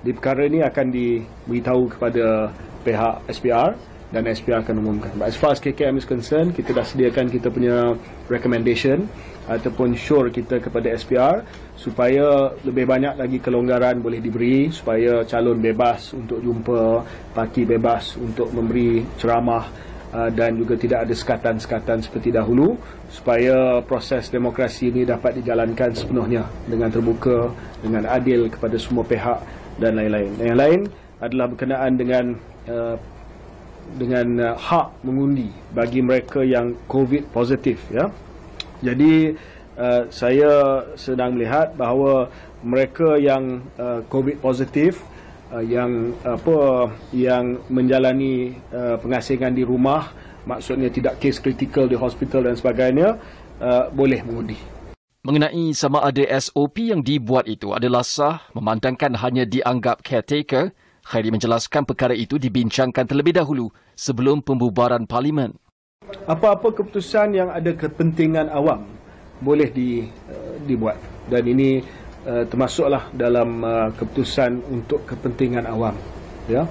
di perkara ini akan diberitahu kepada pihak SPR dan SPR akan umumkan. But as far as KKM is concerned, kita dah sediakan kita punya recommendation ataupun sure kita kepada SPR supaya lebih banyak lagi kelonggaran boleh diberi supaya calon bebas untuk jumpa, parti bebas untuk memberi ceramah uh, dan juga tidak ada sekatan-sekatan seperti dahulu supaya proses demokrasi ini dapat dijalankan sepenuhnya dengan terbuka, dengan adil kepada semua pihak dan lain-lain. Yang lain adalah berkenaan dengan uh, dengan uh, hak mengundi bagi mereka yang COVID positif. Ya, jadi uh, saya sedang melihat bahawa mereka yang COVID positif yang apa yang menjalani pengasingan di rumah, maksudnya tidak kes kritikal di hospital dan sebagainya, boleh mengundi. Mengenai sama ada SOP yang dibuat itu adalah sah memandangkan hanya dianggap caretaker, Khairi menjelaskan perkara itu dibincangkan terlebih dahulu sebelum pembubaran parlimen. Apa-apa keputusan yang ada kepentingan awam boleh di, uh, dibuat dan ini uh, termasuklah dalam uh, keputusan untuk kepentingan awam. Ya.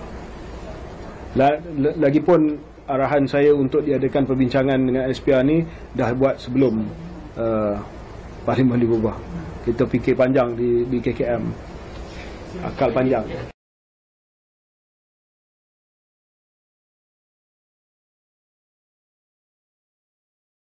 Lagipun arahan saya untuk diadakan perbincangan dengan SPR ni dah buat sebelum uh, parlimen diubah. Kita fikir panjang di, di KKM. Akal panjang.